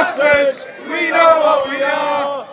bastards, we know what we are.